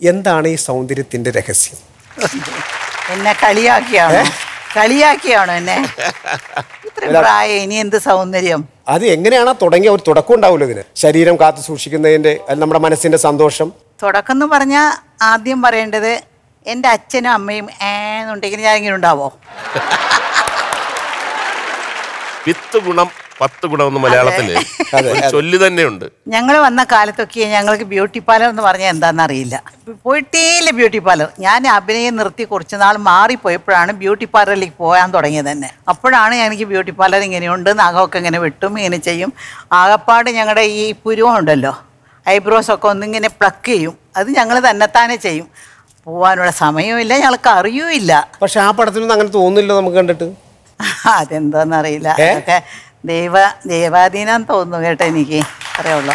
എന്താണ് ഈ സൗന്ദര്യത്തിന്റെ രഹസ്യം? എന്നെ കളിയാക്കിയാണോ? കളിയാക്കിയാണോ എന്നെ? ഇത്ര പ്രായം ഇനി എന്ത് സൗന്ദര്യം? അത് എങ്ങനെയാണ് തുടങ്ങിയ ഒരു തുടക്കം ഉണ്ടാവുമല്ലോ ഇതിന്? ശരീരം കാത്തു സൂക്ഷിക്കുന്നതിന്റെ അല്ല നമ്മുടെ മനസ്സിന്റെ സന്തോഷം. തുടക്കം എന്ന് പറഞ്ഞാൽ ആദ്യം പറയേണ്ടത് എന്റെ അച്ഛനും അമ്മയും ഏന്നുണ്ടെങ്കിൽ ഞാൻ ഇങ്ങനെ ഉണ്ടാവോ? വിത്ത് ഗുണം പത്ത് ഗുണമെന്ന് മലയാളത്തിൽ മലയാളത്തിൽ അതെ, ഒരു ചൊല്ലി തന്നെയുണ്ട്. ഞങ്ങൾ വന്ന കാലത്തൊക്കെ ഞങ്ങൾക്ക് ബ്യൂട്ടി പാർലർ എന്ന് പറഞ്ഞാൽ എന്താണെന്ന് അറിയില്ല പോയിട്ടേയില്ല ബ്യൂട്ടി പാർലർ. ഞാൻ അഭിനയം നിർത്തി കുറച്ച് നാൾ മാറിപ്പോയപ്പോഴാണ് ബ്യൂട്ടി പാർലറിലേക്ക് പോകാൻ തുടങ്ങിയത് തന്നെ. അപ്പോഴാണ് എനിക്ക് ബ്യൂട്ടി പാർലർ ഇങ്ങനെയുണ്ട് നഖമൊക്കെ ഇങ്ങനെ വെട്ടും ഇങ്ങനെ ചെയ്യും. ആകപ്പാട് ഞങ്ങളുടെ ഈ പുരുവം ഉണ്ടല്ലോ ഐബ്രോസ് ഒക്കെ ഒന്നിങ്ങനെ പ്ലക്ക് ചെയ്യും. അത് ഞങ്ങൾ തന്നെത്താനെ ചെയ്യും. പോകാനുള്ള സമയമില്ല ഞങ്ങൾക്ക് അറിയൂല്ല പക്ഷെ ആ പടത്തിനൊന്നും അങ്ങനെ തോന്നില്ല നമുക്ക് കണ്ടിട്ട്. അതെന്താന്നറിയില്ല? അതൊക്കെ ദൈവ ദൈവാധീനം തോന്നുന്നു കേട്ടോ എനിക്ക്. അറിയുള്ളൂ